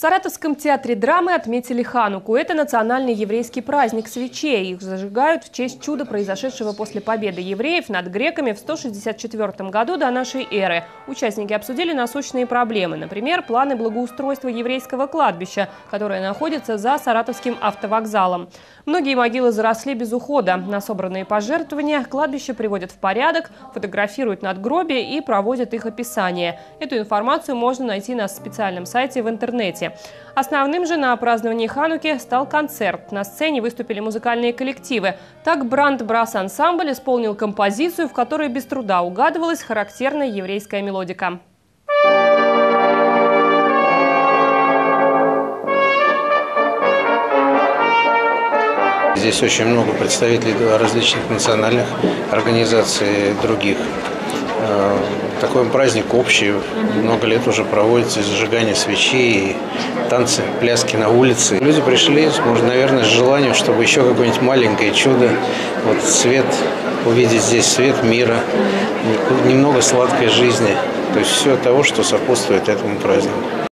Саратовском театре драмы отметили Хануку. Это национальный еврейский праздник свечей. Их зажигают в честь чуда, произошедшего после победы евреев над греками в 164 году до нашей эры. Участники обсудили насущные проблемы. Например, планы благоустройства еврейского кладбища, которое находится за Саратовским автовокзалом. Многие могилы заросли без ухода. На собранные пожертвования кладбище приводят в порядок, фотографируют надгробия и проводят их описание. Эту информацию можно найти на специальном сайте в интернете. Основным же на праздновании Хануки стал концерт. На сцене выступили музыкальные коллективы. Так Бранд Брас Ансамбль исполнил композицию, в которой без труда угадывалась характерная еврейская мелодика. Здесь очень много представителей различных национальных организаций других такой праздник общий, много лет уже проводится зажигание свечей, танцы, пляски на улице. Люди пришли, может, наверное, с желанием, чтобы еще какое-нибудь маленькое чудо, вот свет, увидеть здесь свет мира, немного сладкой жизни. То есть все того, что сопутствует этому празднику.